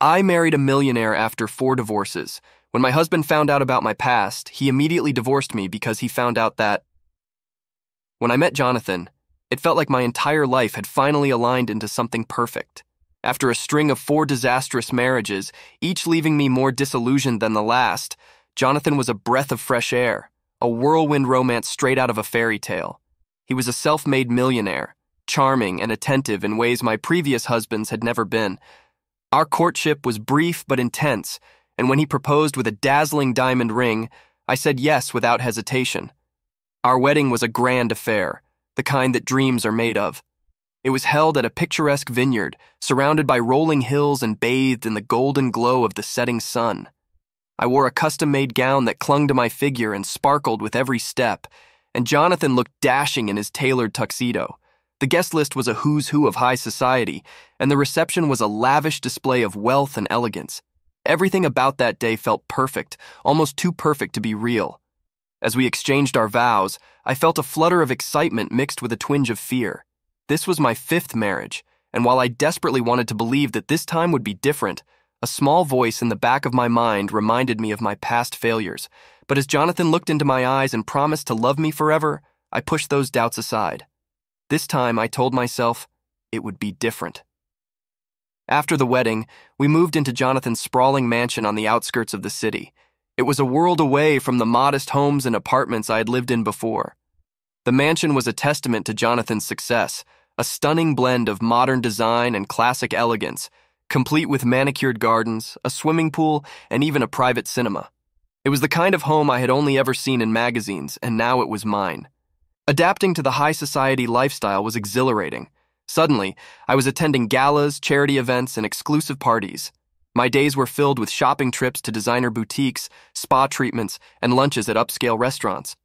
I married a millionaire after four divorces. When my husband found out about my past, he immediately divorced me because he found out that. When I met Jonathan, it felt like my entire life had finally aligned into something perfect. After a string of four disastrous marriages, each leaving me more disillusioned than the last, Jonathan was a breath of fresh air, a whirlwind romance straight out of a fairy tale. He was a self made millionaire, charming and attentive in ways my previous husbands had never been. Our courtship was brief but intense, and when he proposed with a dazzling diamond ring, I said yes without hesitation. Our wedding was a grand affair, the kind that dreams are made of. It was held at a picturesque vineyard, surrounded by rolling hills and bathed in the golden glow of the setting sun. I wore a custom made gown that clung to my figure and sparkled with every step, and Jonathan looked dashing in his tailored tuxedo. The guest list was a who's who of high society, and the reception was a lavish display of wealth and elegance. Everything about that day felt perfect, almost too perfect to be real. As we exchanged our vows, I felt a flutter of excitement mixed with a twinge of fear. This was my fifth marriage, and while I desperately wanted to believe that this time would be different, a small voice in the back of my mind reminded me of my past failures. But as Jonathan looked into my eyes and promised to love me forever, I pushed those doubts aside. This time, I told myself it would be different. After the wedding, we moved into Jonathan's sprawling mansion on the outskirts of the city. It was a world away from the modest homes and apartments I had lived in before. The mansion was a testament to Jonathan's success, a stunning blend of modern design and classic elegance, complete with manicured gardens, a swimming pool, and even a private cinema. It was the kind of home I had only ever seen in magazines, and now it was mine. Adapting to the high society lifestyle was exhilarating. Suddenly, I was attending galas, charity events, and exclusive parties. My days were filled with shopping trips to designer boutiques, spa treatments, and lunches at upscale restaurants.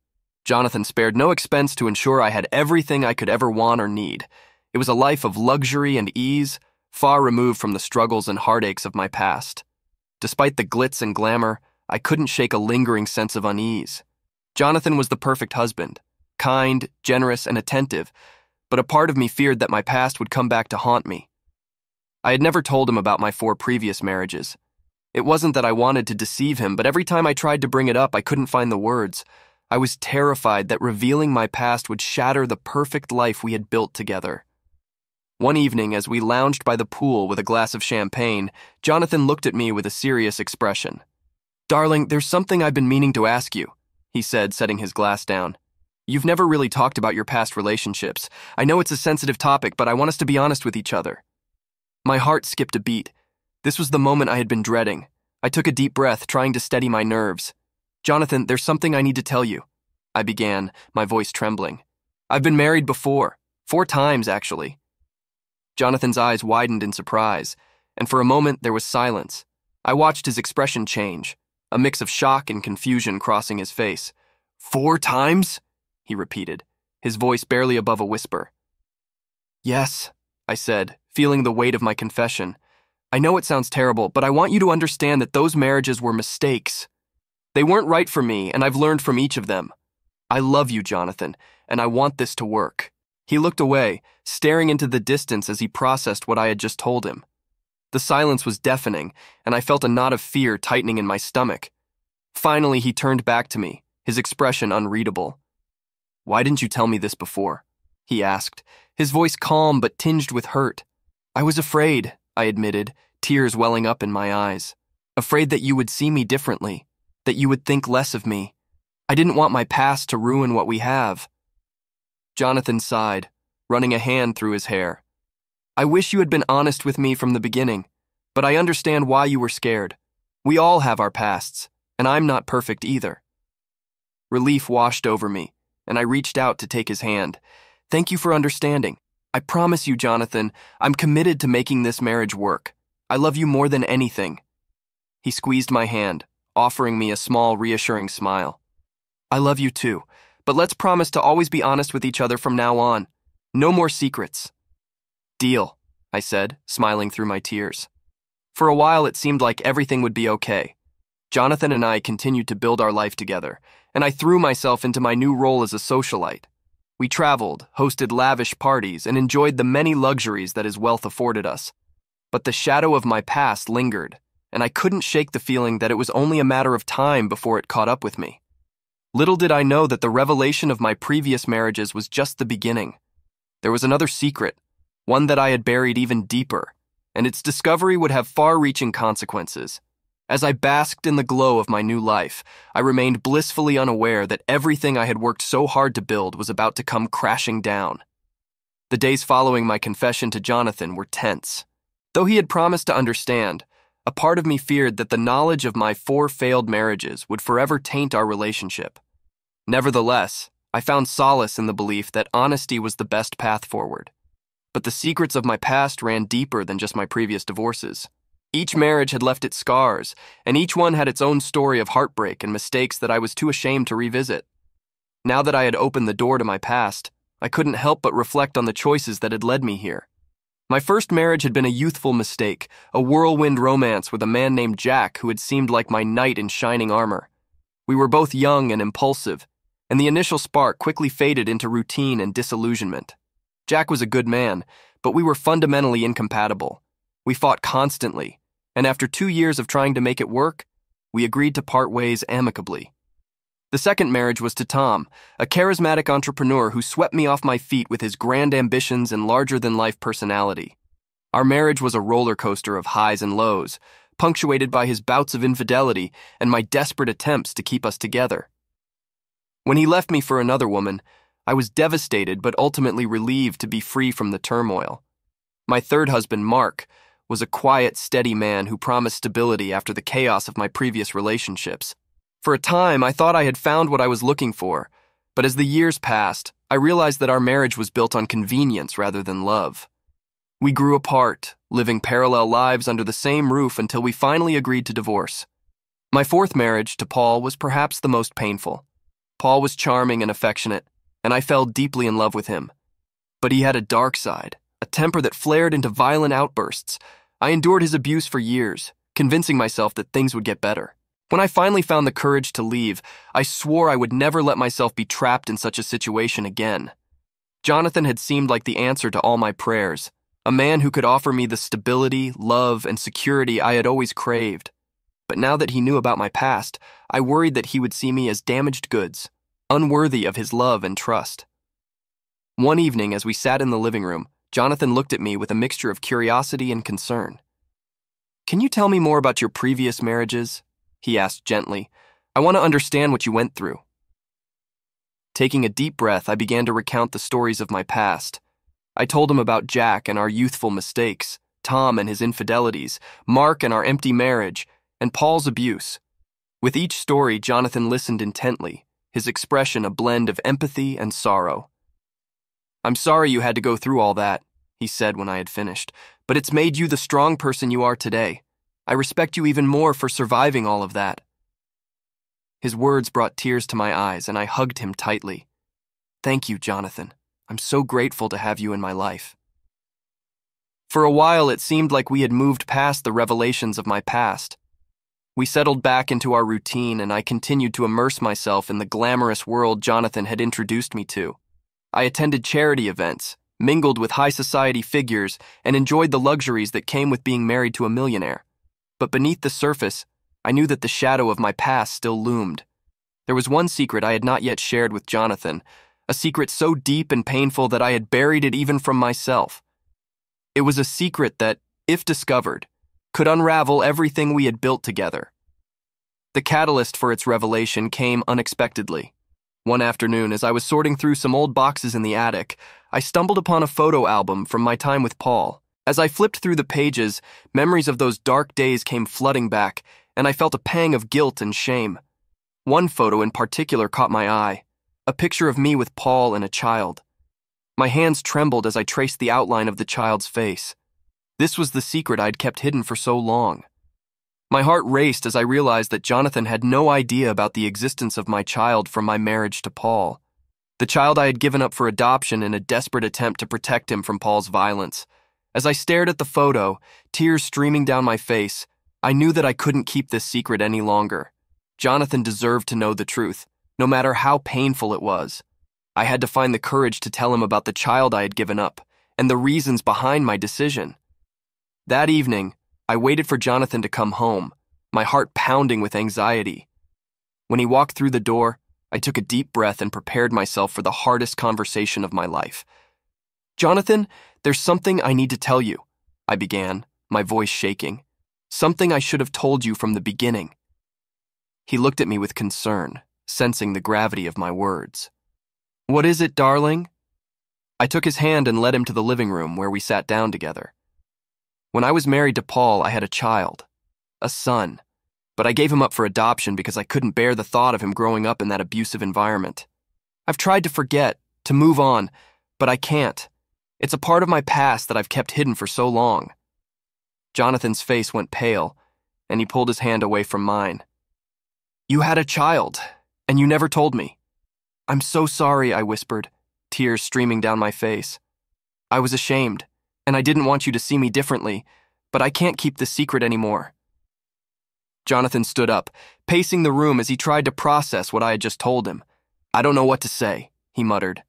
Jonathan spared no expense to ensure I had everything I could ever want or need. It was a life of luxury and ease, far removed from the struggles and heartaches of my past. Despite the glitz and glamour, I couldn't shake a lingering sense of unease. Jonathan was the perfect husband kind, generous, and attentive, but a part of me feared that my past would come back to haunt me. I had never told him about my four previous marriages. It wasn't that I wanted to deceive him, but every time I tried to bring it up, I couldn't find the words. I was terrified that revealing my past would shatter the perfect life we had built together. One evening, as we lounged by the pool with a glass of champagne, Jonathan looked at me with a serious expression. Darling, there's something I've been meaning to ask you, he said, setting his glass down. You've never really talked about your past relationships. I know it's a sensitive topic, but I want us to be honest with each other. My heart skipped a beat. This was the moment I had been dreading. I took a deep breath, trying to steady my nerves. Jonathan, there's something I need to tell you. I began, my voice trembling. I've been married before. Four times, actually. Jonathan's eyes widened in surprise, and for a moment there was silence. I watched his expression change, a mix of shock and confusion crossing his face. Four times? He repeated, his voice barely above a whisper. Yes, I said, feeling the weight of my confession. I know it sounds terrible, but I want you to understand that those marriages were mistakes. They weren't right for me, and I've learned from each of them. I love you, Jonathan, and I want this to work. He looked away, staring into the distance as he processed what I had just told him. The silence was deafening, and I felt a knot of fear tightening in my stomach. Finally, he turned back to me, his expression unreadable. Why didn't you tell me this before? He asked, his voice calm but tinged with hurt. I was afraid, I admitted, tears welling up in my eyes. Afraid that you would see me differently, that you would think less of me. I didn't want my past to ruin what we have. Jonathan sighed, running a hand through his hair. I wish you had been honest with me from the beginning, but I understand why you were scared. We all have our pasts, and I'm not perfect either. Relief washed over me and I reached out to take his hand. Thank you for understanding. I promise you, Jonathan, I'm committed to making this marriage work. I love you more than anything. He squeezed my hand, offering me a small, reassuring smile. I love you too, but let's promise to always be honest with each other from now on. No more secrets. Deal, I said, smiling through my tears. For a while, it seemed like everything would be okay. Jonathan and I continued to build our life together, and I threw myself into my new role as a socialite. We traveled, hosted lavish parties, and enjoyed the many luxuries that his wealth afforded us. but the shadow of my past lingered, and I couldn't shake the feeling that it was only a matter of time before it caught up with me. Little did I know that the revelation of my previous marriages was just the beginning. There was another secret, one that I had buried even deeper, and its discovery would have far reaching consequences. As I basked in the glow of my new life, I remained blissfully unaware that everything I had worked so hard to build was about to come crashing down. The days following my confession to Jonathan were tense. Though he had promised to understand, a part of me feared that the knowledge of my four failed marriages would forever taint our relationship. Nevertheless, I found solace in the belief that honesty was the best path forward. But the secrets of my past ran deeper than just my previous divorces. Each marriage had left its scars, and each one had its own story of heartbreak and mistakes that I was too ashamed to revisit. Now that I had opened the door to my past, I couldn't help but reflect on the choices that had led me here. My first marriage had been a youthful mistake, a whirlwind romance with a man named Jack who had seemed like my knight in shining armor. We were both young and impulsive, and the initial spark quickly faded into routine and disillusionment. Jack was a good man, but we were fundamentally incompatible. We fought constantly, and after two years of trying to make it work, we agreed to part ways amicably. The second marriage was to Tom, a charismatic entrepreneur who swept me off my feet with his grand ambitions and larger than life personality. Our marriage was a roller coaster of highs and lows, punctuated by his bouts of infidelity and my desperate attempts to keep us together. When he left me for another woman, I was devastated but ultimately relieved to be free from the turmoil. My third husband, Mark, was a quiet, steady man who promised stability after the chaos of my previous relationships. For a time, I thought I had found what I was looking for, but as the years passed, I realized that our marriage was built on convenience rather than love. We grew apart, living parallel lives under the same roof until we finally agreed to divorce. My fourth marriage to Paul was perhaps the most painful. Paul was charming and affectionate, and I fell deeply in love with him. But he had a dark side, a temper that flared into violent outbursts. I endured his abuse for years, convincing myself that things would get better. When I finally found the courage to leave, I swore I would never let myself be trapped in such a situation again. Jonathan had seemed like the answer to all my prayers, a man who could offer me the stability, love, and security I had always craved. But now that he knew about my past, I worried that he would see me as damaged goods, unworthy of his love and trust. One evening, as we sat in the living room, Jonathan looked at me with a mixture of curiosity and concern. Can you tell me more about your previous marriages? He asked gently. I want to understand what you went through. Taking a deep breath, I began to recount the stories of my past. I told him about Jack and our youthful mistakes, Tom and his infidelities, Mark and our empty marriage, and Paul's abuse. With each story, Jonathan listened intently, his expression a blend of empathy and sorrow. I'm sorry you had to go through all that, he said when I had finished, but it's made you the strong person you are today. I respect you even more for surviving all of that. His words brought tears to my eyes, and I hugged him tightly. Thank you, Jonathan. I'm so grateful to have you in my life. For a while, it seemed like we had moved past the revelations of my past. We settled back into our routine, and I continued to immerse myself in the glamorous world Jonathan had introduced me to. I attended charity events, mingled with high society figures, and enjoyed the luxuries that came with being married to a millionaire. But beneath the surface, I knew that the shadow of my past still loomed. There was one secret I had not yet shared with Jonathan, a secret so deep and painful that I had buried it even from myself. It was a secret that, if discovered, could unravel everything we had built together. The catalyst for its revelation came unexpectedly. One afternoon, as I was sorting through some old boxes in the attic, I stumbled upon a photo album from my time with Paul. As I flipped through the pages, memories of those dark days came flooding back, and I felt a pang of guilt and shame. One photo in particular caught my eye a picture of me with Paul and a child. My hands trembled as I traced the outline of the child's face. This was the secret I'd kept hidden for so long. My heart raced as I realized that Jonathan had no idea about the existence of my child from my marriage to Paul. The child I had given up for adoption in a desperate attempt to protect him from Paul's violence. As I stared at the photo, tears streaming down my face, I knew that I couldn't keep this secret any longer. Jonathan deserved to know the truth, no matter how painful it was. I had to find the courage to tell him about the child I had given up and the reasons behind my decision. That evening, I waited for Jonathan to come home, my heart pounding with anxiety. When he walked through the door, I took a deep breath and prepared myself for the hardest conversation of my life. Jonathan, there's something I need to tell you, I began, my voice shaking. Something I should have told you from the beginning. He looked at me with concern, sensing the gravity of my words. What is it, darling? I took his hand and led him to the living room where we sat down together. When I was married to Paul, I had a child, a son, but I gave him up for adoption because I couldn't bear the thought of him growing up in that abusive environment. I've tried to forget, to move on, but I can't. It's a part of my past that I've kept hidden for so long. Jonathan's face went pale, and he pulled his hand away from mine. You had a child, and you never told me. I'm so sorry, I whispered, tears streaming down my face. I was ashamed and I didn't want you to see me differently, but I can't keep this secret anymore. Jonathan stood up, pacing the room as he tried to process what I had just told him. I don't know what to say, he muttered.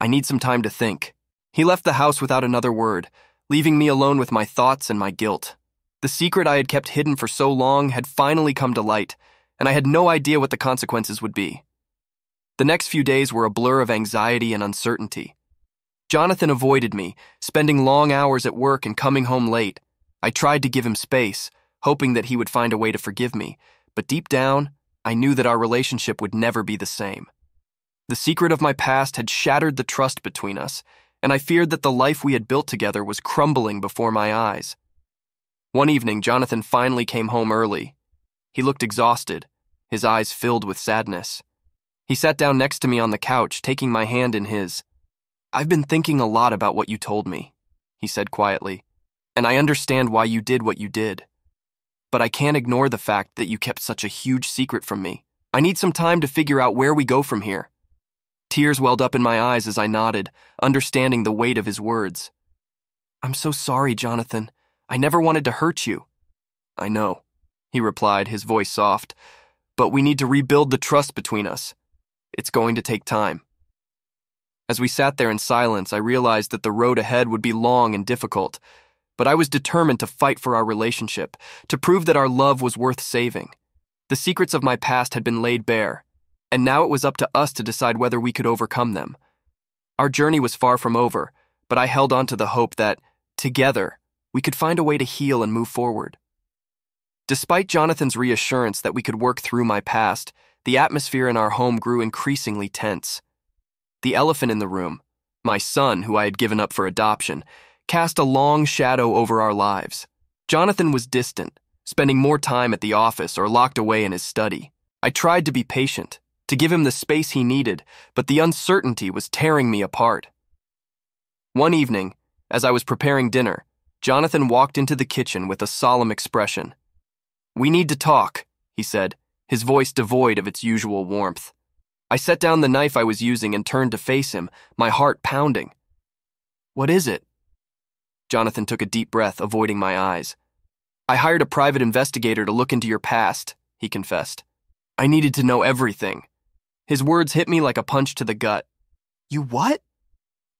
I need some time to think. He left the house without another word, leaving me alone with my thoughts and my guilt. The secret I had kept hidden for so long had finally come to light, and I had no idea what the consequences would be. The next few days were a blur of anxiety and uncertainty. Jonathan avoided me, spending long hours at work and coming home late. I tried to give him space, hoping that he would find a way to forgive me, but deep down, I knew that our relationship would never be the same. The secret of my past had shattered the trust between us, and I feared that the life we had built together was crumbling before my eyes. One evening, Jonathan finally came home early. He looked exhausted, his eyes filled with sadness. He sat down next to me on the couch, taking my hand in his. I've been thinking a lot about what you told me, he said quietly, and I understand why you did what you did. But I can't ignore the fact that you kept such a huge secret from me. I need some time to figure out where we go from here. Tears welled up in my eyes as I nodded, understanding the weight of his words. I'm so sorry, Jonathan. I never wanted to hurt you. I know, he replied, his voice soft. But we need to rebuild the trust between us. It's going to take time. As we sat there in silence, I realized that the road ahead would be long and difficult, but I was determined to fight for our relationship, to prove that our love was worth saving. The secrets of my past had been laid bare, and now it was up to us to decide whether we could overcome them. Our journey was far from over, but I held on to the hope that, together, we could find a way to heal and move forward. Despite Jonathan's reassurance that we could work through my past, the atmosphere in our home grew increasingly tense. The elephant in the room, my son, who I had given up for adoption, cast a long shadow over our lives. Jonathan was distant, spending more time at the office or locked away in his study. I tried to be patient, to give him the space he needed, but the uncertainty was tearing me apart. One evening, as I was preparing dinner, Jonathan walked into the kitchen with a solemn expression. We need to talk, he said, his voice devoid of its usual warmth. I set down the knife I was using and turned to face him, my heart pounding. What is it? Jonathan took a deep breath, avoiding my eyes. I hired a private investigator to look into your past, he confessed. I needed to know everything. His words hit me like a punch to the gut. You what?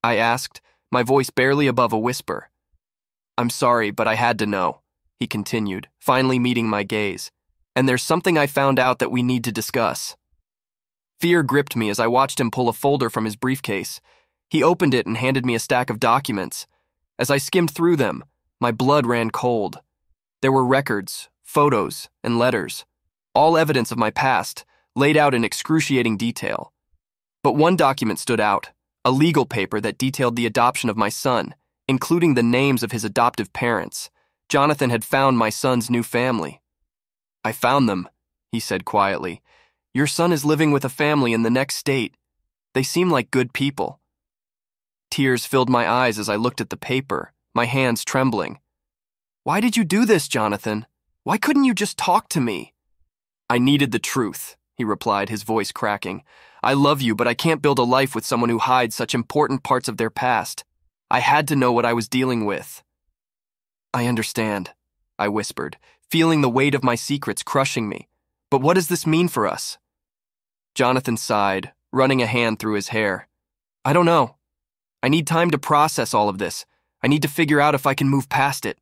I asked, my voice barely above a whisper. I'm sorry, but I had to know, he continued, finally meeting my gaze. And there's something I found out that we need to discuss. Fear gripped me as I watched him pull a folder from his briefcase. He opened it and handed me a stack of documents. As I skimmed through them, my blood ran cold. There were records, photos, and letters, all evidence of my past, laid out in excruciating detail. But one document stood out a legal paper that detailed the adoption of my son, including the names of his adoptive parents. Jonathan had found my son's new family. I found them, he said quietly, your son is living with a family in the next state. They seem like good people. Tears filled my eyes as I looked at the paper, my hands trembling. Why did you do this, Jonathan? Why couldn't you just talk to me? I needed the truth, he replied, his voice cracking. I love you, but I can't build a life with someone who hides such important parts of their past. I had to know what I was dealing with. I understand, I whispered, feeling the weight of my secrets crushing me. But what does this mean for us? Jonathan sighed, running a hand through his hair. I don't know. I need time to process all of this. I need to figure out if I can move past it.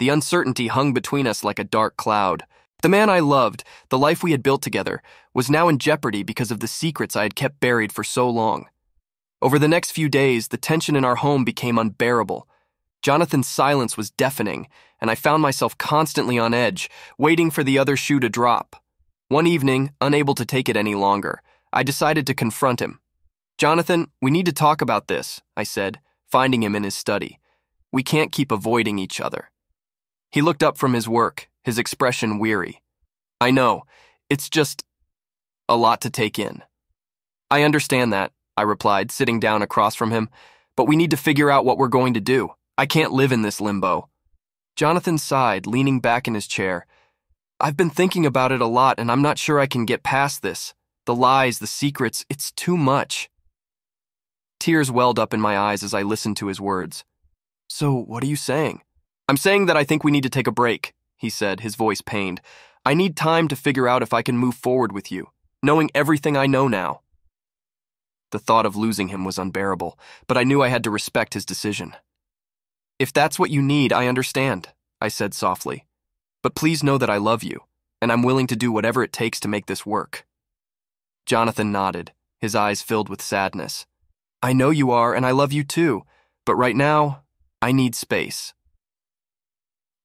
The uncertainty hung between us like a dark cloud. The man I loved, the life we had built together, was now in jeopardy because of the secrets I had kept buried for so long. Over the next few days, the tension in our home became unbearable. Jonathan's silence was deafening, and I found myself constantly on edge, waiting for the other shoe to drop. One evening, unable to take it any longer, I decided to confront him. Jonathan, we need to talk about this, I said, finding him in his study. We can't keep avoiding each other. He looked up from his work, his expression weary. I know, it's just a lot to take in. I understand that, I replied, sitting down across from him, but we need to figure out what we're going to do. I can't live in this limbo. Jonathan sighed, leaning back in his chair. I've been thinking about it a lot, and I'm not sure I can get past this. The lies, the secrets, it's too much. Tears welled up in my eyes as I listened to his words. So, what are you saying? I'm saying that I think we need to take a break, he said, his voice pained. I need time to figure out if I can move forward with you, knowing everything I know now. The thought of losing him was unbearable, but I knew I had to respect his decision. If that's what you need, I understand, I said softly. But please know that I love you, and I'm willing to do whatever it takes to make this work. Jonathan nodded, his eyes filled with sadness. I know you are, and I love you too, but right now, I need space.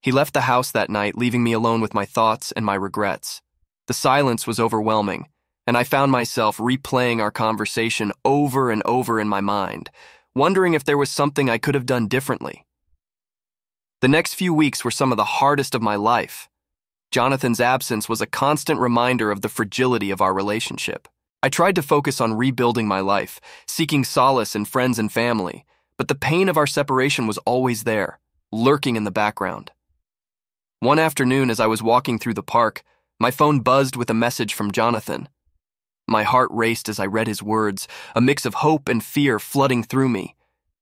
He left the house that night, leaving me alone with my thoughts and my regrets. The silence was overwhelming, and I found myself replaying our conversation over and over in my mind, wondering if there was something I could have done differently. The next few weeks were some of the hardest of my life. Jonathan's absence was a constant reminder of the fragility of our relationship. I tried to focus on rebuilding my life, seeking solace in friends and family, but the pain of our separation was always there, lurking in the background. One afternoon, as I was walking through the park, my phone buzzed with a message from Jonathan. My heart raced as I read his words, a mix of hope and fear flooding through me.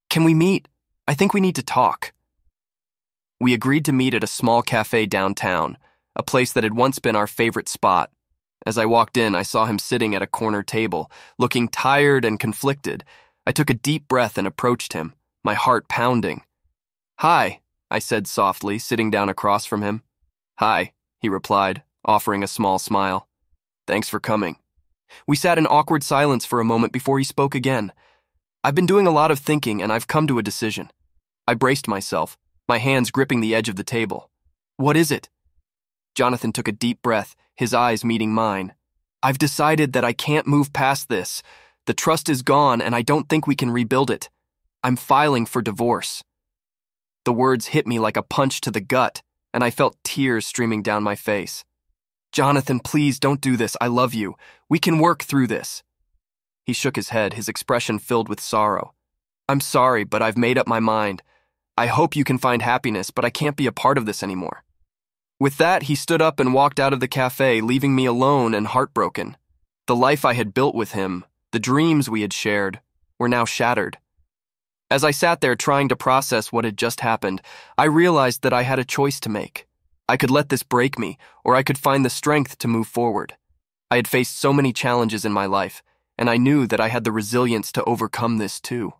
Can we meet? I think we need to talk. We agreed to meet at a small cafe downtown, a place that had once been our favorite spot. As I walked in, I saw him sitting at a corner table, looking tired and conflicted. I took a deep breath and approached him, my heart pounding. Hi, I said softly, sitting down across from him. Hi, he replied, offering a small smile. Thanks for coming. We sat in awkward silence for a moment before he spoke again. I've been doing a lot of thinking and I've come to a decision. I braced myself, my hands gripping the edge of the table. What is it? Jonathan took a deep breath, his eyes meeting mine. I've decided that I can't move past this. The trust is gone and I don't think we can rebuild it. I'm filing for divorce. The words hit me like a punch to the gut, and I felt tears streaming down my face. Jonathan, please don't do this. I love you. We can work through this. He shook his head, his expression filled with sorrow. I'm sorry, but I've made up my mind. I hope you can find happiness, but I can't be a part of this anymore. With that, he stood up and walked out of the cafe, leaving me alone and heartbroken. The life I had built with him, the dreams we had shared, were now shattered. As I sat there trying to process what had just happened, I realized that I had a choice to make. I could let this break me, or I could find the strength to move forward. I had faced so many challenges in my life, and I knew that I had the resilience to overcome this too.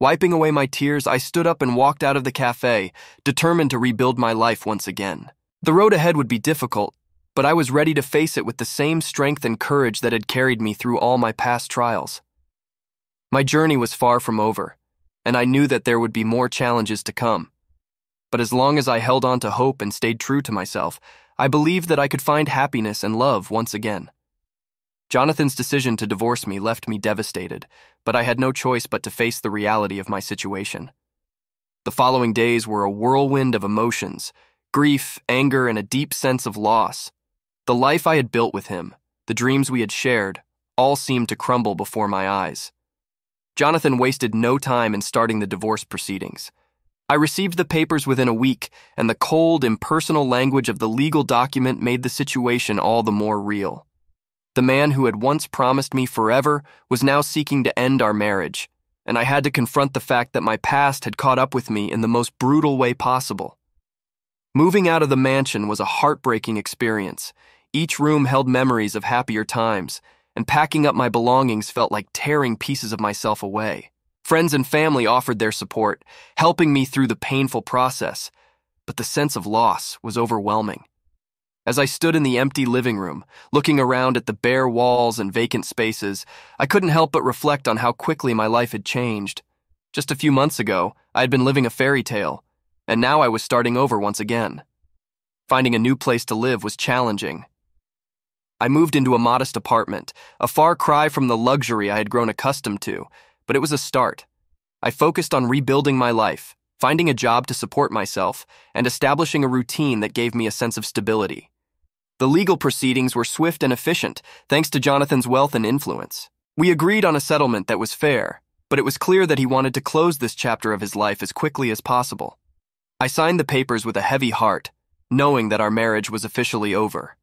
Wiping away my tears, I stood up and walked out of the cafe, determined to rebuild my life once again. The road ahead would be difficult, but I was ready to face it with the same strength and courage that had carried me through all my past trials. My journey was far from over and I knew that there would be more challenges to come. But as long as I held on to hope and stayed true to myself, I believed that I could find happiness and love once again. Jonathan's decision to divorce me left me devastated, but I had no choice but to face the reality of my situation. The following days were a whirlwind of emotions grief, anger, and a deep sense of loss. The life I had built with him, the dreams we had shared, all seemed to crumble before my eyes. Jonathan wasted no time in starting the divorce proceedings. I received the papers within a week, and the cold, impersonal language of the legal document made the situation all the more real. The man who had once promised me forever was now seeking to end our marriage, and I had to confront the fact that my past had caught up with me in the most brutal way possible. Moving out of the mansion was a heartbreaking experience. Each room held memories of happier times, and packing up my belongings felt like tearing pieces of myself away. Friends and family offered their support, helping me through the painful process. but the sense of loss was overwhelming. As I stood in the empty living room, looking around at the bare walls and vacant spaces, I couldn't help but reflect on how quickly my life had changed. Just a few months ago, I had been living a fairy tale, and now I was starting over once again. Finding a new place to live was challenging. I moved into a modest apartment, a far cry from the luxury I had grown accustomed to, but it was a start. I focused on rebuilding my life, finding a job to support myself, and establishing a routine that gave me a sense of stability. The legal proceedings were swift and efficient, thanks to Jonathan's wealth and influence. We agreed on a settlement that was fair, but it was clear that he wanted to close this chapter of his life as quickly as possible. I signed the papers with a heavy heart, knowing that our marriage was officially over.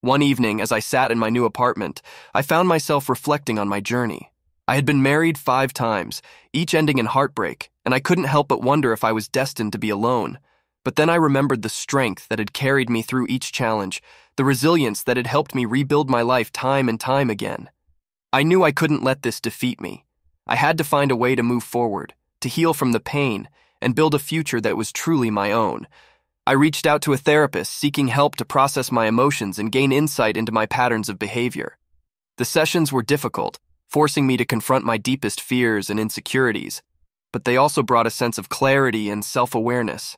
One evening, as I sat in my new apartment, I found myself reflecting on my journey. I had been married five times, each ending in heartbreak, and I couldn't help but wonder if I was destined to be alone. But then I remembered the strength that had carried me through each challenge, the resilience that had helped me rebuild my life time and time again. I knew I couldn't let this defeat me. I had to find a way to move forward, to heal from the pain, and build a future that was truly my own. I reached out to a therapist seeking help to process my emotions and gain insight into my patterns of behavior. The sessions were difficult, forcing me to confront my deepest fears and insecurities, but they also brought a sense of clarity and self awareness.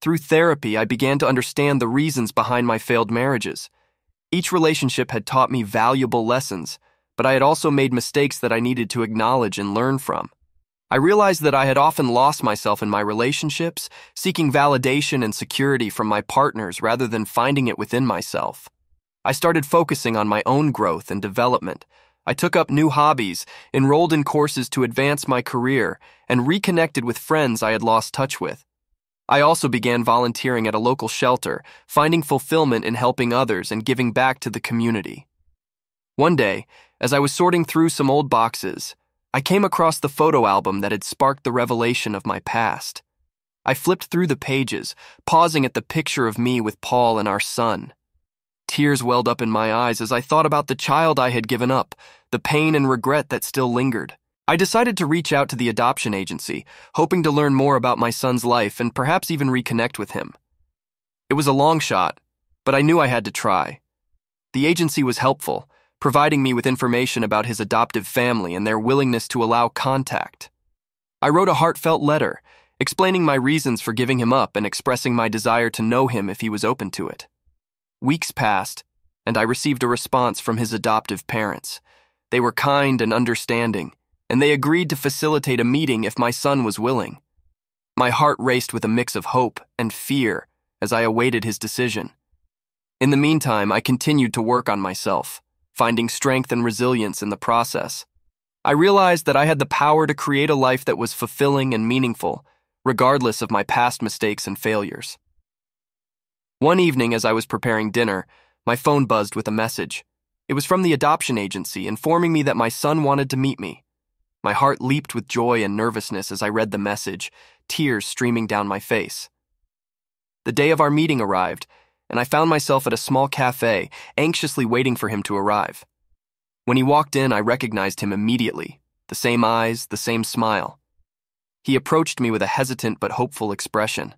Through therapy, I began to understand the reasons behind my failed marriages. Each relationship had taught me valuable lessons, but I had also made mistakes that I needed to acknowledge and learn from. I realized that I had often lost myself in my relationships, seeking validation and security from my partners rather than finding it within myself. I started focusing on my own growth and development, I took up new hobbies, enrolled in courses to advance my career, and reconnected with friends I had lost touch with. I also began volunteering at a local shelter, finding fulfillment in helping others and giving back to the community. One day, as I was sorting through some old boxes, I came across the photo album that had sparked the revelation of my past. I flipped through the pages, pausing at the picture of me with Paul and our son. Tears welled up in my eyes as I thought about the child I had given up, the pain and regret that still lingered. I decided to reach out to the adoption agency, hoping to learn more about my son's life and perhaps even reconnect with him. It was a long shot, but I knew I had to try. The agency was helpful, providing me with information about his adoptive family and their willingness to allow contact. I wrote a heartfelt letter, explaining my reasons for giving him up and expressing my desire to know him if he was open to it. Weeks passed, and I received a response from his adoptive parents. They were kind and understanding, and they agreed to facilitate a meeting if my son was willing. My heart raced with a mix of hope and fear as I awaited his decision. In the meantime, I continued to work on myself, finding strength and resilience in the process. I realized that I had the power to create a life that was fulfilling and meaningful, regardless of my past mistakes and failures. One evening, as I was preparing dinner, my phone buzzed with a message. It was from the adoption agency informing me that my son wanted to meet me. My heart leaped with joy and nervousness as I read the message, tears streaming down my face. The day of our meeting arrived, and I found myself at a small cafe, anxiously waiting for him to arrive. When he walked in, I recognized him immediately the same eyes, the same smile. He approached me with a hesitant but hopeful expression.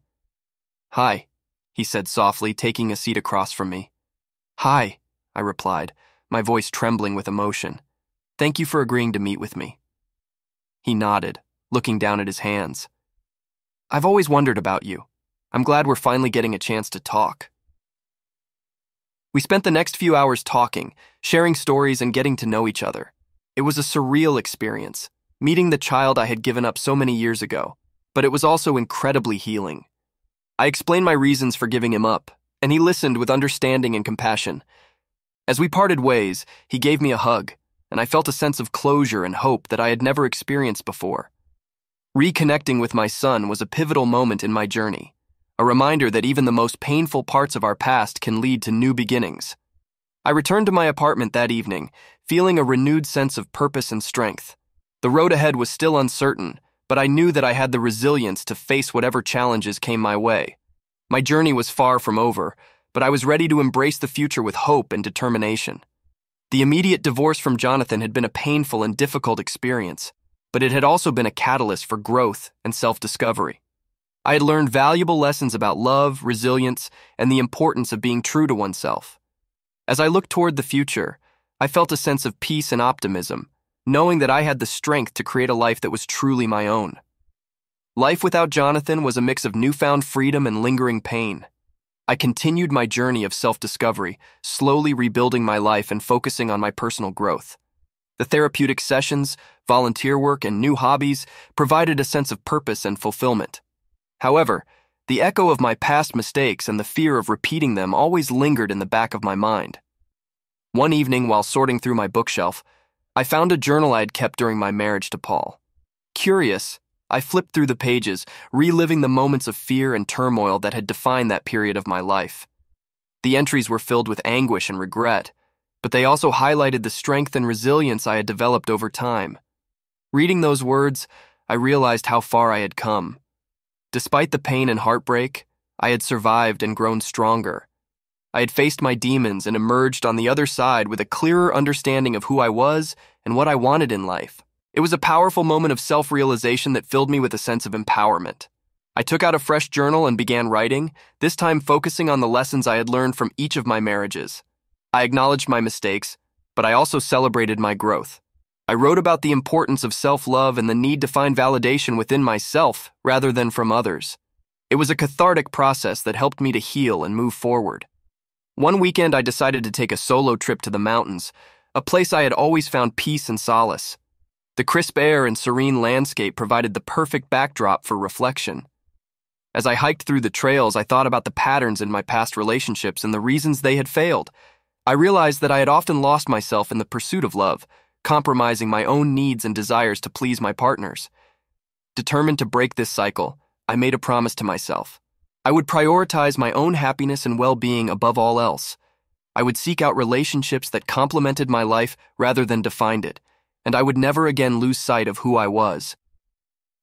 Hi, he said softly, taking a seat across from me. Hi, I replied, my voice trembling with emotion. Thank you for agreeing to meet with me. He nodded, looking down at his hands. I've always wondered about you. I'm glad we're finally getting a chance to talk. We spent the next few hours talking, sharing stories, and getting to know each other. It was a surreal experience, meeting the child I had given up so many years ago, but it was also incredibly healing. I explained my reasons for giving him up, and he listened with understanding and compassion. As we parted ways, he gave me a hug, and I felt a sense of closure and hope that I had never experienced before. Reconnecting with my son was a pivotal moment in my journey, a reminder that even the most painful parts of our past can lead to new beginnings. I returned to my apartment that evening, feeling a renewed sense of purpose and strength. The road ahead was still uncertain, but I knew that I had the resilience to face whatever challenges came my way. My journey was far from over, but I was ready to embrace the future with hope and determination. The immediate divorce from Jonathan had been a painful and difficult experience, but it had also been a catalyst for growth and self discovery. I had learned valuable lessons about love, resilience, and the importance of being true to oneself. As I looked toward the future, I felt a sense of peace and optimism, knowing that I had the strength to create a life that was truly my own. Life without Jonathan was a mix of newfound freedom and lingering pain. I continued my journey of self discovery, slowly rebuilding my life and focusing on my personal growth. The therapeutic sessions, volunteer work, and new hobbies provided a sense of purpose and fulfillment. However, the echo of my past mistakes and the fear of repeating them always lingered in the back of my mind. One evening, while sorting through my bookshelf, I found a journal I had kept during my marriage to Paul. Curious, I flipped through the pages, reliving the moments of fear and turmoil that had defined that period of my life. The entries were filled with anguish and regret, but they also highlighted the strength and resilience I had developed over time. Reading those words, I realized how far I had come. Despite the pain and heartbreak, I had survived and grown stronger. I had faced my demons and emerged on the other side with a clearer understanding of who I was and what I wanted in life. It was a powerful moment of self realization that filled me with a sense of empowerment. I took out a fresh journal and began writing, this time focusing on the lessons I had learned from each of my marriages. I acknowledged my mistakes, but I also celebrated my growth. I wrote about the importance of self love and the need to find validation within myself rather than from others. It was a cathartic process that helped me to heal and move forward. One weekend, I decided to take a solo trip to the mountains, a place I had always found peace and solace. The crisp air and serene landscape provided the perfect backdrop for reflection. As I hiked through the trails, I thought about the patterns in my past relationships and the reasons they had failed. I realized that I had often lost myself in the pursuit of love compromising my own needs and desires to please my partners. Determined to break this cycle, I made a promise to myself. I would prioritize my own happiness and well being above all else. I would seek out relationships that complemented my life rather than defined it, and I would never again lose sight of who I was.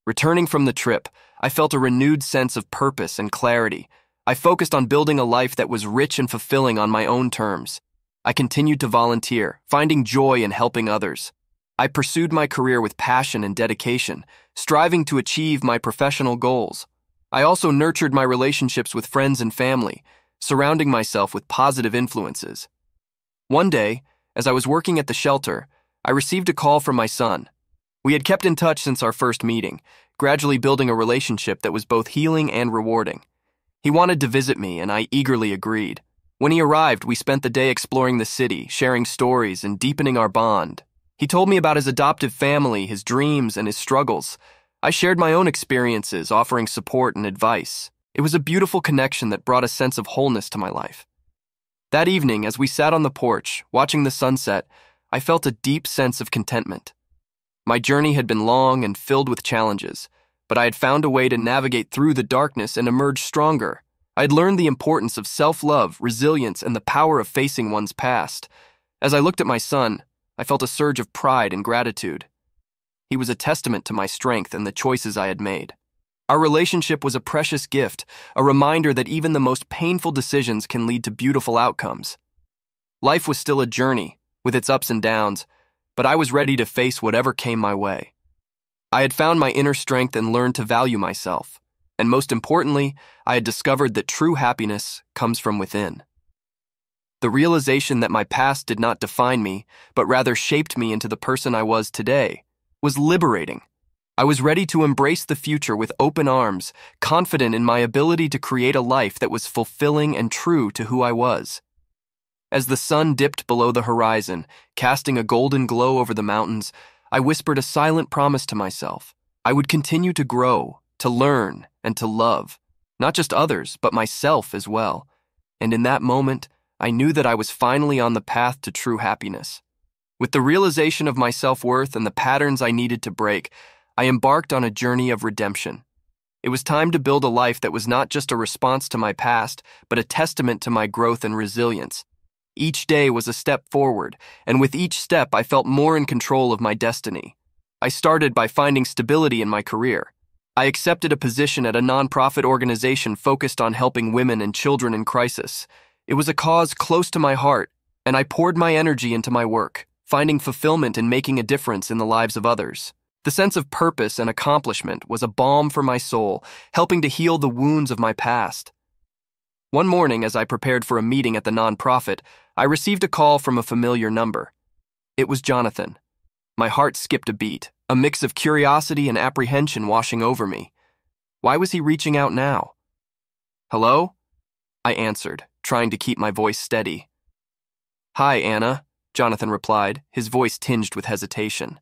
Returning from the trip, I felt a renewed sense of purpose and clarity. I focused on building a life that was rich and fulfilling on my own terms. I continued to volunteer, finding joy in helping others. I pursued my career with passion and dedication, striving to achieve my professional goals. I also nurtured my relationships with friends and family, surrounding myself with positive influences. One day, as I was working at the shelter, I received a call from my son. We had kept in touch since our first meeting, gradually building a relationship that was both healing and rewarding. He wanted to visit me, and I eagerly agreed. When he arrived, we spent the day exploring the city, sharing stories, and deepening our bond. He told me about his adoptive family, his dreams, and his struggles. I shared my own experiences, offering support and advice. It was a beautiful connection that brought a sense of wholeness to my life. That evening, as we sat on the porch, watching the sunset, I felt a deep sense of contentment. My journey had been long and filled with challenges, but I had found a way to navigate through the darkness and emerge stronger. I'd learned the importance of self love, resilience, and the power of facing one's past. As I looked at my son, I felt a surge of pride and gratitude. He was a testament to my strength and the choices I had made. Our relationship was a precious gift, a reminder that even the most painful decisions can lead to beautiful outcomes. Life was still a journey, with its ups and downs, but I was ready to face whatever came my way. I had found my inner strength and learned to value myself. And most importantly, I had discovered that true happiness comes from within. The realization that my past did not define me, but rather shaped me into the person I was today, was liberating. I was ready to embrace the future with open arms, confident in my ability to create a life that was fulfilling and true to who I was. As the sun dipped below the horizon, casting a golden glow over the mountains, I whispered a silent promise to myself. I would continue to grow, to learn, and to love, not just others, but myself as well. And in that moment, I knew that I was finally on the path to true happiness. With the realization of my self worth and the patterns I needed to break, I embarked on a journey of redemption. It was time to build a life that was not just a response to my past, but a testament to my growth and resilience. Each day was a step forward, and with each step, I felt more in control of my destiny. I started by finding stability in my career. I accepted a position at a nonprofit organization focused on helping women and children in crisis. It was a cause close to my heart, and I poured my energy into my work, finding fulfillment in making a difference in the lives of others. The sense of purpose and accomplishment was a balm for my soul, helping to heal the wounds of my past. One morning, as I prepared for a meeting at the nonprofit, I received a call from a familiar number. It was Jonathan. My heart skipped a beat, a mix of curiosity and apprehension washing over me. Why was he reaching out now? Hello? I answered, trying to keep my voice steady. Hi, Anna, Jonathan replied, his voice tinged with hesitation.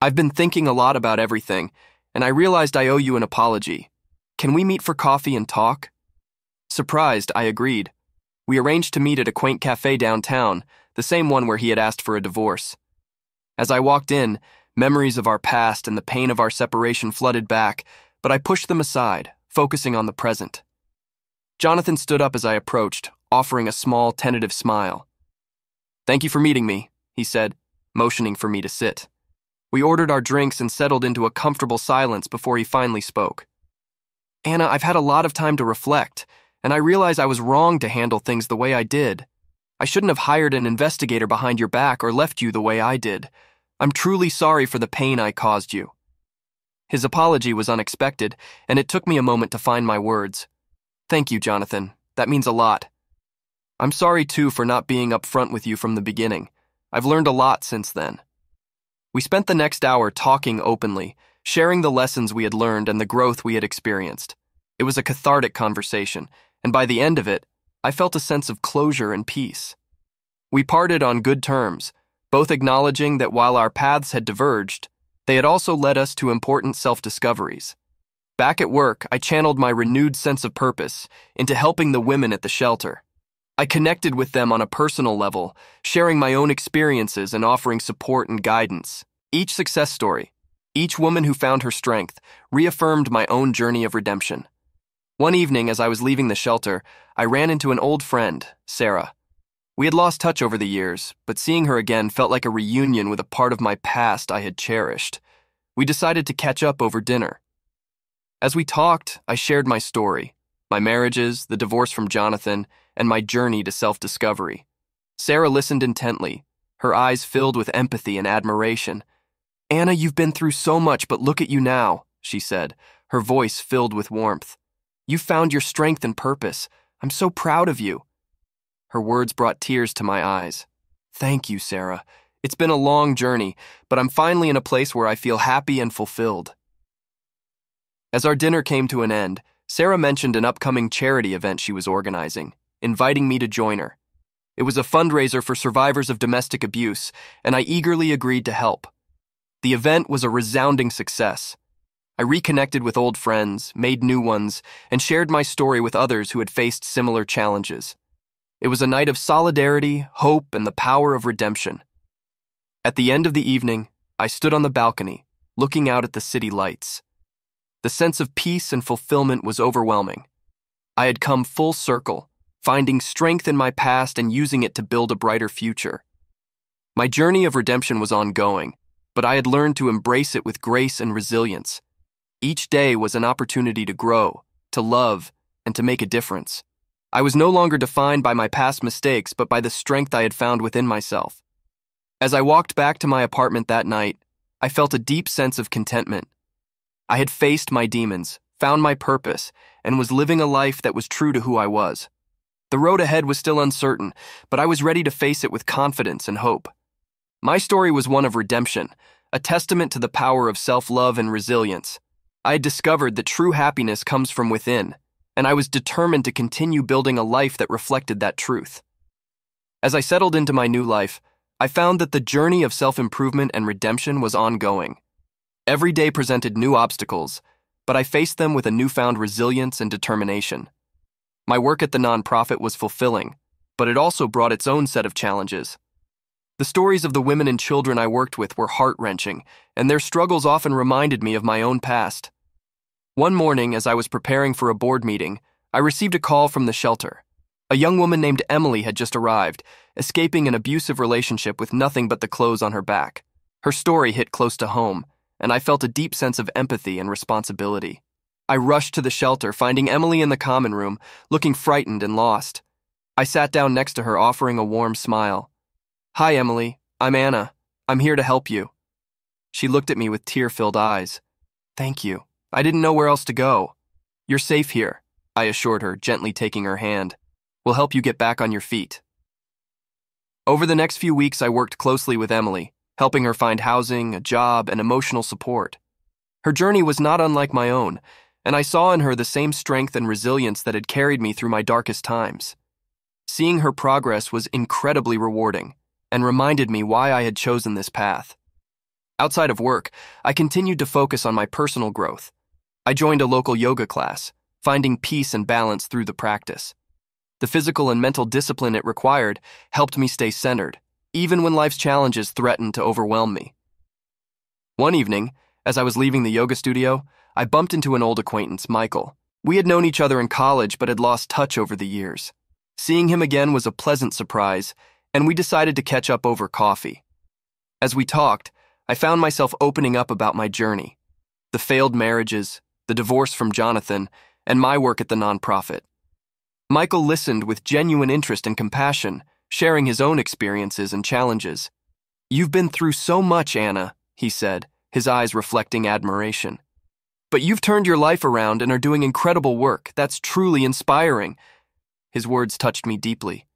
I've been thinking a lot about everything, and I realized I owe you an apology. Can we meet for coffee and talk? Surprised, I agreed. We arranged to meet at a quaint cafe downtown, the same one where he had asked for a divorce. As I walked in, memories of our past and the pain of our separation flooded back, but I pushed them aside, focusing on the present. Jonathan stood up as I approached, offering a small, tentative smile. Thank you for meeting me, he said, motioning for me to sit. We ordered our drinks and settled into a comfortable silence before he finally spoke. Anna, I've had a lot of time to reflect, and I realize I was wrong to handle things the way I did. I shouldn't have hired an investigator behind your back or left you the way I did. I'm truly sorry for the pain I caused you. His apology was unexpected, and it took me a moment to find my words. Thank you, Jonathan. That means a lot. I'm sorry, too, for not being upfront with you from the beginning. I've learned a lot since then. We spent the next hour talking openly, sharing the lessons we had learned and the growth we had experienced. It was a cathartic conversation, and by the end of it, I felt a sense of closure and peace. We parted on good terms, both acknowledging that while our paths had diverged, they had also led us to important self discoveries. Back at work, I channeled my renewed sense of purpose into helping the women at the shelter. I connected with them on a personal level, sharing my own experiences and offering support and guidance. Each success story, each woman who found her strength, reaffirmed my own journey of redemption. One evening, as I was leaving the shelter, I ran into an old friend, Sarah. We had lost touch over the years, but seeing her again felt like a reunion with a part of my past I had cherished. We decided to catch up over dinner. As we talked, I shared my story my marriages, the divorce from Jonathan, and my journey to self discovery. Sarah listened intently, her eyes filled with empathy and admiration. Anna, you've been through so much, but look at you now, she said, her voice filled with warmth. You found your strength and purpose. I'm so proud of you. Her words brought tears to my eyes. Thank you, Sarah. It's been a long journey, but I'm finally in a place where I feel happy and fulfilled. As our dinner came to an end, Sarah mentioned an upcoming charity event she was organizing inviting me to join her. It was a fundraiser for survivors of domestic abuse, and I eagerly agreed to help. The event was a resounding success. I reconnected with old friends, made new ones, and shared my story with others who had faced similar challenges. It was a night of solidarity, hope, and the power of redemption. At the end of the evening, I stood on the balcony, looking out at the city lights. The sense of peace and fulfillment was overwhelming. I had come full circle, finding strength in my past and using it to build a brighter future. My journey of redemption was ongoing, but I had learned to embrace it with grace and resilience. Each day was an opportunity to grow, to love, and to make a difference. I was no longer defined by my past mistakes, but by the strength I had found within myself. As I walked back to my apartment that night, I felt a deep sense of contentment. I had faced my demons, found my purpose, and was living a life that was true to who I was. The road ahead was still uncertain, but I was ready to face it with confidence and hope. My story was one of redemption, a testament to the power of self love and resilience. I had discovered that true happiness comes from within, and I was determined to continue building a life that reflected that truth. As I settled into my new life, I found that the journey of self improvement and redemption was ongoing. Every day presented new obstacles, but I faced them with a newfound resilience and determination. My work at the nonprofit was fulfilling, but it also brought its own set of challenges. The stories of the women and children I worked with were heart wrenching, and their struggles often reminded me of my own past. One morning, as I was preparing for a board meeting, I received a call from the shelter. A young woman named Emily had just arrived, escaping an abusive relationship with nothing but the clothes on her back. Her story hit close to home, and I felt a deep sense of empathy and responsibility. I rushed to the shelter, finding Emily in the common room, looking frightened and lost. I sat down next to her, offering a warm smile. Hi, Emily. I'm Anna. I'm here to help you. She looked at me with tear filled eyes. Thank you. I didn't know where else to go. You're safe here, I assured her, gently taking her hand. We'll help you get back on your feet. Over the next few weeks, I worked closely with Emily, helping her find housing, a job, and emotional support. Her journey was not unlike my own, and I saw in her the same strength and resilience that had carried me through my darkest times. Seeing her progress was incredibly rewarding and reminded me why I had chosen this path. Outside of work, I continued to focus on my personal growth. I joined a local yoga class, finding peace and balance through the practice. The physical and mental discipline it required helped me stay centered, even when life's challenges threatened to overwhelm me. One evening, as I was leaving the yoga studio, I bumped into an old acquaintance, Michael. We had known each other in college but had lost touch over the years. Seeing him again was a pleasant surprise, and we decided to catch up over coffee. As we talked, I found myself opening up about my journey the failed marriages, the divorce from Jonathan, and my work at the nonprofit. Michael listened with genuine interest and compassion, sharing his own experiences and challenges. You've been through so much, Anna, he said, his eyes reflecting admiration. But you've turned your life around and are doing incredible work. That's truly inspiring. His words touched me deeply.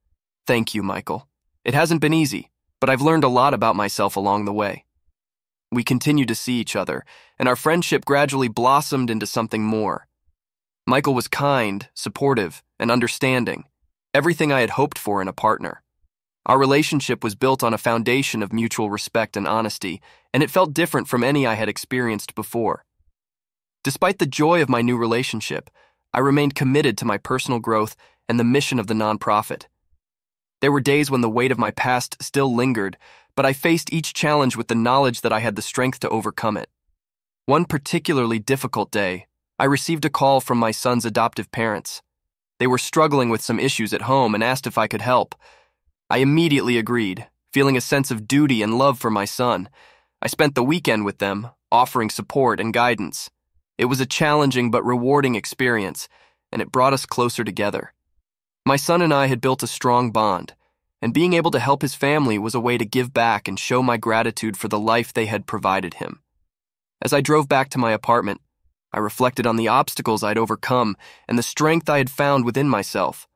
Thank you, Michael. It hasn't been easy, but I've learned a lot about myself along the way. We continued to see each other, and our friendship gradually blossomed into something more. Michael was kind, supportive, and understanding, everything I had hoped for in a partner. Our relationship was built on a foundation of mutual respect and honesty, and it felt different from any I had experienced before. Despite the joy of my new relationship, I remained committed to my personal growth and the mission of the nonprofit. There were days when the weight of my past still lingered, but I faced each challenge with the knowledge that I had the strength to overcome it. One particularly difficult day I received a call from my son's adoptive parents. They were struggling with some issues at home and asked if I could help. I immediately agreed, feeling a sense of duty and love for my son. I spent the weekend with them, offering support and guidance. It was a challenging but rewarding experience, and it brought us closer together. My son and I had built a strong bond, and being able to help his family was a way to give back and show my gratitude for the life they had provided him. As I drove back to my apartment, I reflected on the obstacles I'd overcome and the strength I had found within myself.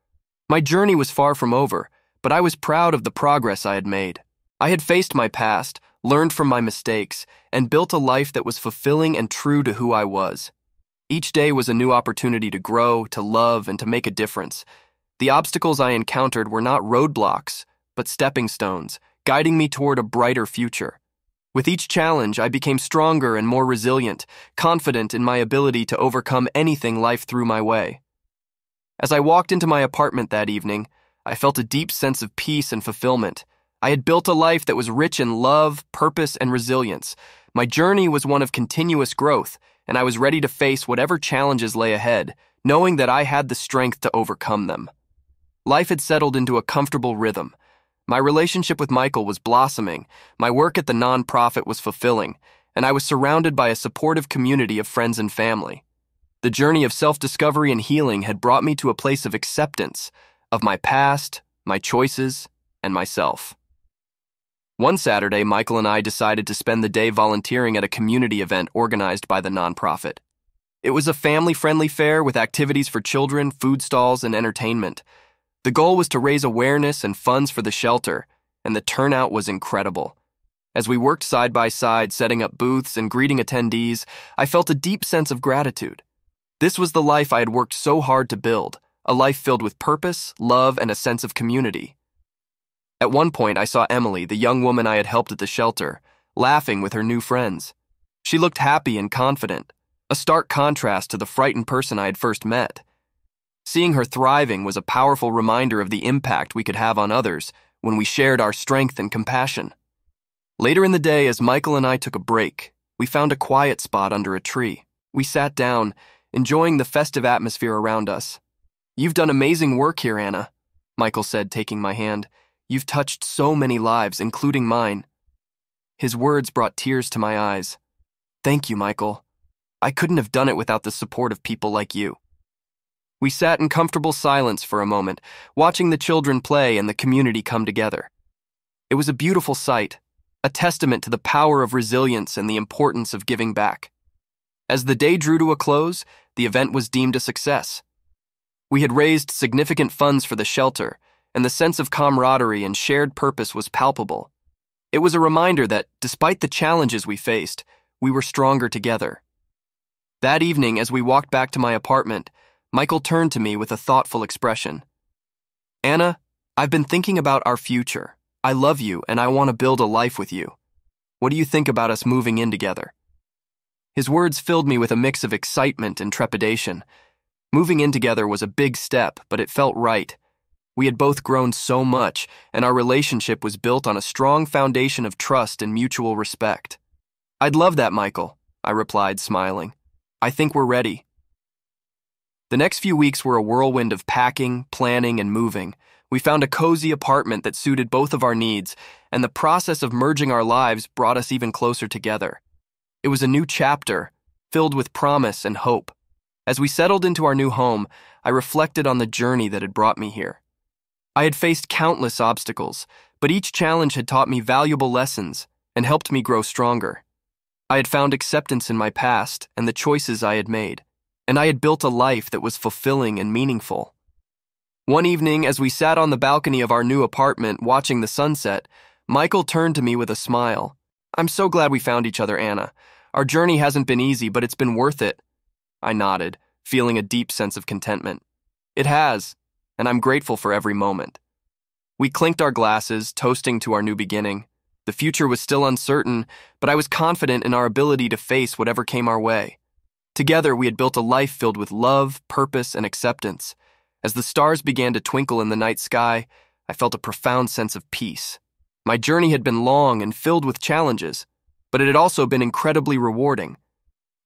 My journey was far from over, but I was proud of the progress I had made. I had faced my past, learned from my mistakes, and built a life that was fulfilling and true to who I was. Each day was a new opportunity to grow, to love, and to make a difference. The obstacles I encountered were not roadblocks, but stepping stones, guiding me toward a brighter future. With each challenge, I became stronger and more resilient, confident in my ability to overcome anything life threw my way. As I walked into my apartment that evening, I felt a deep sense of peace and fulfillment. I had built a life that was rich in love, purpose, and resilience. My journey was one of continuous growth, and I was ready to face whatever challenges lay ahead, knowing that I had the strength to overcome them. Life had settled into a comfortable rhythm. My relationship with Michael was blossoming, my work at the nonprofit was fulfilling, and I was surrounded by a supportive community of friends and family. The journey of self discovery and healing had brought me to a place of acceptance of my past, my choices, and myself. One Saturday, Michael and I decided to spend the day volunteering at a community event organized by the nonprofit. It was a family friendly fair with activities for children, food stalls, and entertainment. The goal was to raise awareness and funds for the shelter, and the turnout was incredible. As we worked side by side, setting up booths and greeting attendees, I felt a deep sense of gratitude. This was the life I had worked so hard to build a life filled with purpose, love, and a sense of community. At one point, I saw Emily, the young woman I had helped at the shelter, laughing with her new friends. She looked happy and confident, a stark contrast to the frightened person I had first met. Seeing her thriving was a powerful reminder of the impact we could have on others when we shared our strength and compassion. Later in the day, as Michael and I took a break, we found a quiet spot under a tree. We sat down, enjoying the festive atmosphere around us. You've done amazing work here, Anna, Michael said, taking my hand. You've touched so many lives, including mine. His words brought tears to my eyes. Thank you, Michael. I couldn't have done it without the support of people like you. We sat in comfortable silence for a moment, watching the children play and the community come together. It was a beautiful sight, a testament to the power of resilience and the importance of giving back. As the day drew to a close, the event was deemed a success. We had raised significant funds for the shelter, and the sense of camaraderie and shared purpose was palpable. It was a reminder that, despite the challenges we faced, we were stronger together. That evening, as we walked back to my apartment, Michael turned to me with a thoughtful expression. Anna, I've been thinking about our future. I love you and I want to build a life with you. What do you think about us moving in together? His words filled me with a mix of excitement and trepidation. Moving in together was a big step, but it felt right. We had both grown so much, and our relationship was built on a strong foundation of trust and mutual respect. I'd love that, Michael, I replied, smiling. I think we're ready. The next few weeks were a whirlwind of packing, planning, and moving. We found a cozy apartment that suited both of our needs, and the process of merging our lives brought us even closer together. It was a new chapter, filled with promise and hope. As we settled into our new home, I reflected on the journey that had brought me here. I had faced countless obstacles, but each challenge had taught me valuable lessons and helped me grow stronger. I had found acceptance in my past and the choices I had made, and I had built a life that was fulfilling and meaningful. One evening, as we sat on the balcony of our new apartment watching the sunset, Michael turned to me with a smile. I'm so glad we found each other, Anna. Our journey hasn't been easy, but it's been worth it. I nodded, feeling a deep sense of contentment. It has, and I'm grateful for every moment. We clinked our glasses, toasting to our new beginning. The future was still uncertain, but I was confident in our ability to face whatever came our way. Together, we had built a life filled with love, purpose, and acceptance. As the stars began to twinkle in the night sky, I felt a profound sense of peace. My journey had been long and filled with challenges, but it had also been incredibly rewarding.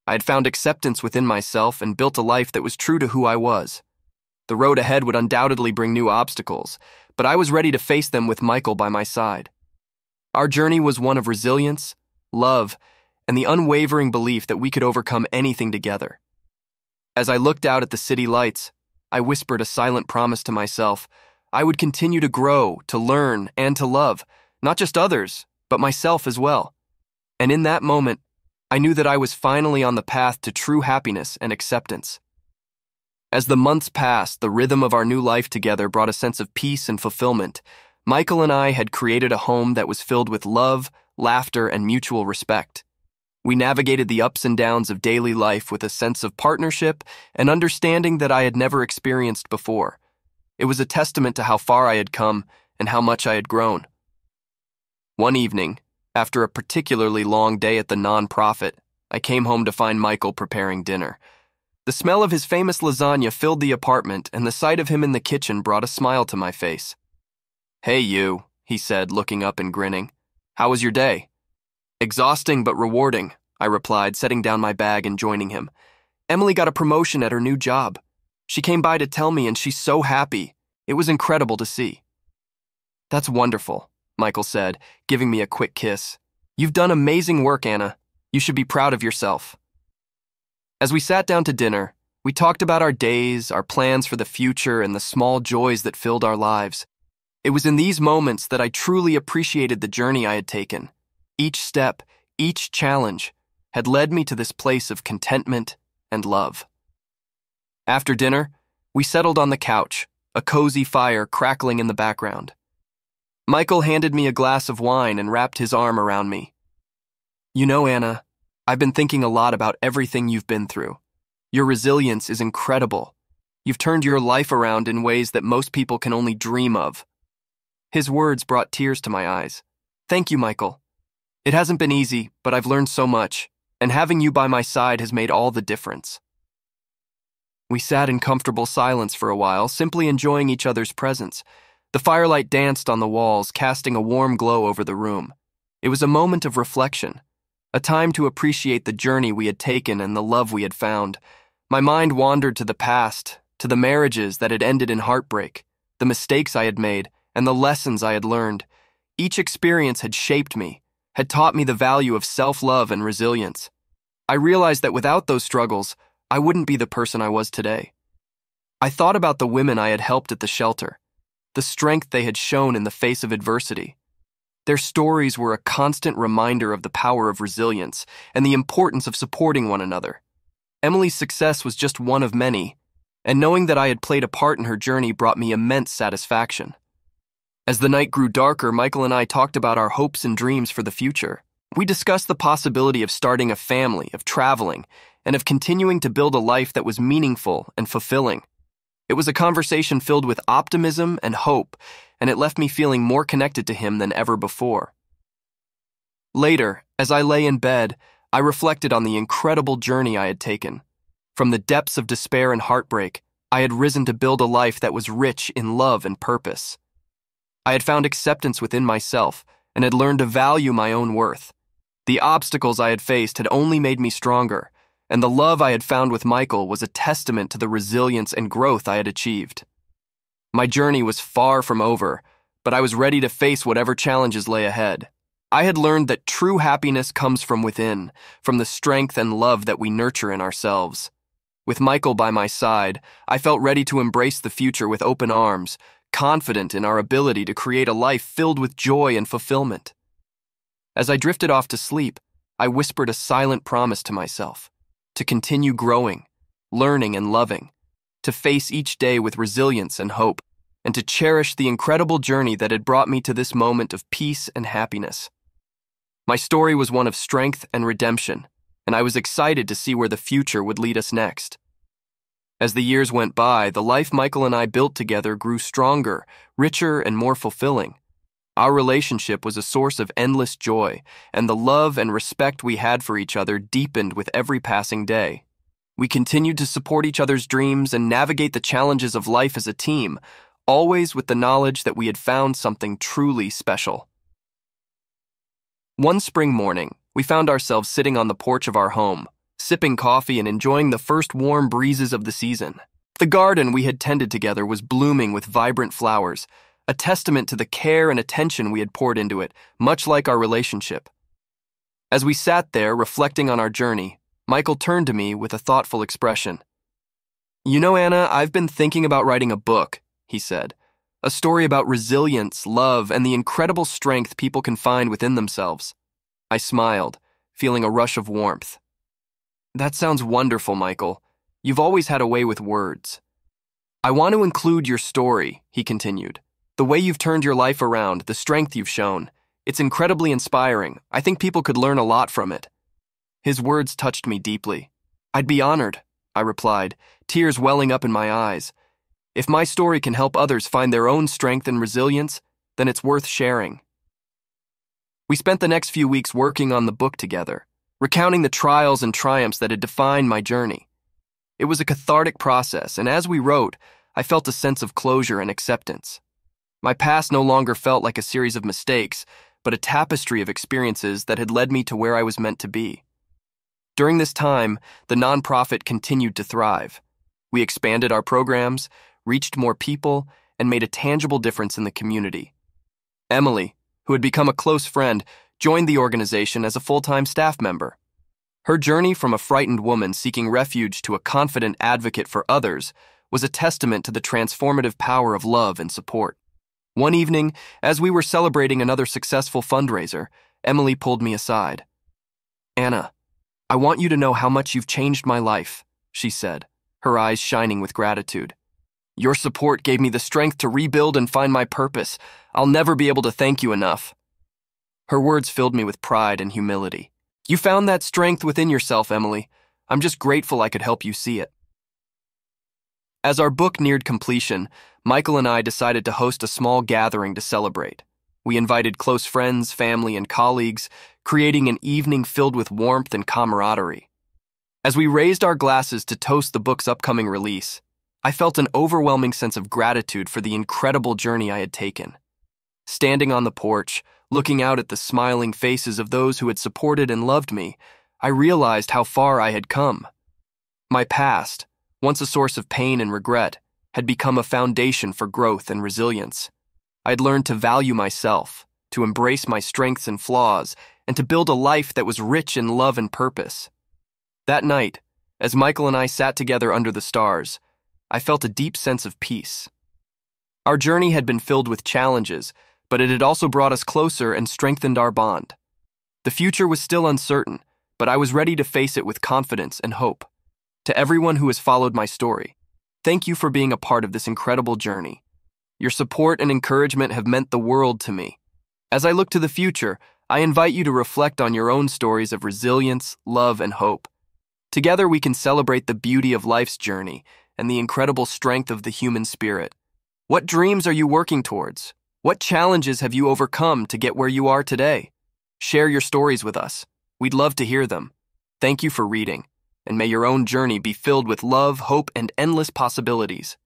I had found acceptance within myself and built a life that was true to who I was. The road ahead would undoubtedly bring new obstacles, but I was ready to face them with Michael by my side. Our journey was one of resilience, love, and the unwavering belief that we could overcome anything together. As I looked out at the city lights, I whispered a silent promise to myself. I would continue to grow, to learn, and to love, not just others, but myself as well. And in that moment, I knew that I was finally on the path to true happiness and acceptance. As the months passed, the rhythm of our new life together brought a sense of peace and fulfillment. Michael and I had created a home that was filled with love, laughter, and mutual respect. We navigated the ups and downs of daily life with a sense of partnership and understanding that I had never experienced before. It was a testament to how far I had come and how much I had grown. One evening, after a particularly long day at the nonprofit, I came home to find Michael preparing dinner. The smell of his famous lasagna filled the apartment, and the sight of him in the kitchen brought a smile to my face. Hey, you, he said, looking up and grinning. How was your day? Exhausting but rewarding, I replied, setting down my bag and joining him. Emily got a promotion at her new job. She came by to tell me, and she's so happy. It was incredible to see. That's wonderful, Michael said, giving me a quick kiss. You've done amazing work, Anna. You should be proud of yourself. As we sat down to dinner, we talked about our days, our plans for the future, and the small joys that filled our lives. It was in these moments that I truly appreciated the journey I had taken. Each step, each challenge, had led me to this place of contentment and love. After dinner, we settled on the couch, a cozy fire crackling in the background. Michael handed me a glass of wine and wrapped his arm around me. You know, Anna, I've been thinking a lot about everything you've been through. Your resilience is incredible. You've turned your life around in ways that most people can only dream of. His words brought tears to my eyes. Thank you, Michael. It hasn't been easy, but I've learned so much, and having you by my side has made all the difference. We sat in comfortable silence for a while, simply enjoying each other's presence. The firelight danced on the walls, casting a warm glow over the room. It was a moment of reflection, a time to appreciate the journey we had taken and the love we had found. My mind wandered to the past, to the marriages that had ended in heartbreak, the mistakes I had made, and the lessons I had learned. Each experience had shaped me, had taught me the value of self love and resilience. I realized that without those struggles, I wouldn't be the person I was today. I thought about the women I had helped at the shelter, the strength they had shown in the face of adversity. Their stories were a constant reminder of the power of resilience and the importance of supporting one another. Emily's success was just one of many, and knowing that I had played a part in her journey brought me immense satisfaction. As the night grew darker, Michael and I talked about our hopes and dreams for the future. We discussed the possibility of starting a family, of traveling, and of continuing to build a life that was meaningful and fulfilling. It was a conversation filled with optimism and hope, and it left me feeling more connected to him than ever before. Later, as I lay in bed, I reflected on the incredible journey I had taken. From the depths of despair and heartbreak, I had risen to build a life that was rich in love and purpose. I had found acceptance within myself and had learned to value my own worth. The obstacles I had faced had only made me stronger, and the love I had found with Michael was a testament to the resilience and growth I had achieved. My journey was far from over, but I was ready to face whatever challenges lay ahead. I had learned that true happiness comes from within, from the strength and love that we nurture in ourselves. With Michael by my side, I felt ready to embrace the future with open arms, confident in our ability to create a life filled with joy and fulfillment. As I drifted off to sleep, I whispered a silent promise to myself to continue growing, learning, and loving, to face each day with resilience and hope, and to cherish the incredible journey that had brought me to this moment of peace and happiness. My story was one of strength and redemption, and I was excited to see where the future would lead us next. As the years went by, the life Michael and I built together grew stronger, richer, and more fulfilling. Our relationship was a source of endless joy, and the love and respect we had for each other deepened with every passing day. We continued to support each other's dreams and navigate the challenges of life as a team, always with the knowledge that we had found something truly special. One spring morning, we found ourselves sitting on the porch of our home, sipping coffee and enjoying the first warm breezes of the season. The garden we had tended together was blooming with vibrant flowers, a testament to the care and attention we had poured into it, much like our relationship. As we sat there reflecting on our journey, Michael turned to me with a thoughtful expression. You know, Anna, I've been thinking about writing a book, he said. A story about resilience, love, and the incredible strength people can find within themselves. I smiled, feeling a rush of warmth. That sounds wonderful, Michael. You've always had a way with words. I want to include your story, he continued. The way you've turned your life around, the strength you've shown. It's incredibly inspiring. I think people could learn a lot from it. His words touched me deeply. I'd be honored, I replied, tears welling up in my eyes. If my story can help others find their own strength and resilience, then it's worth sharing. We spent the next few weeks working on the book together, recounting the trials and triumphs that had defined my journey. It was a cathartic process, and as we wrote, I felt a sense of closure and acceptance. My past no longer felt like a series of mistakes, but a tapestry of experiences that had led me to where I was meant to be. During this time, the nonprofit continued to thrive. We expanded our programs, reached more people, and made a tangible difference in the community. Emily, who had become a close friend, joined the organization as a full time staff member. Her journey from a frightened woman seeking refuge to a confident advocate for others was a testament to the transformative power of love and support. One evening, as we were celebrating another successful fundraiser, Emily pulled me aside. Anna, I want you to know how much you've changed my life, she said, her eyes shining with gratitude. Your support gave me the strength to rebuild and find my purpose. I'll never be able to thank you enough. Her words filled me with pride and humility. You found that strength within yourself, Emily. I'm just grateful I could help you see it. As our book neared completion, Michael and I decided to host a small gathering to celebrate. We invited close friends, family, and colleagues, creating an evening filled with warmth and camaraderie. As we raised our glasses to toast the book's upcoming release, I felt an overwhelming sense of gratitude for the incredible journey I had taken. Standing on the porch, looking out at the smiling faces of those who had supported and loved me, I realized how far I had come. My past, once a source of pain and regret, had become a foundation for growth and resilience. I'd learned to value myself, to embrace my strengths and flaws, and to build a life that was rich in love and purpose. That night, as Michael and I sat together under the stars, I felt a deep sense of peace. Our journey had been filled with challenges, but it had also brought us closer and strengthened our bond. The future was still uncertain, but I was ready to face it with confidence and hope. To everyone who has followed my story, thank you for being a part of this incredible journey. Your support and encouragement have meant the world to me. As I look to the future, I invite you to reflect on your own stories of resilience, love, and hope. Together, we can celebrate the beauty of life's journey and the incredible strength of the human spirit. What dreams are you working towards? What challenges have you overcome to get where you are today? Share your stories with us. We'd love to hear them. Thank you for reading, and may your own journey be filled with love, hope, and endless possibilities.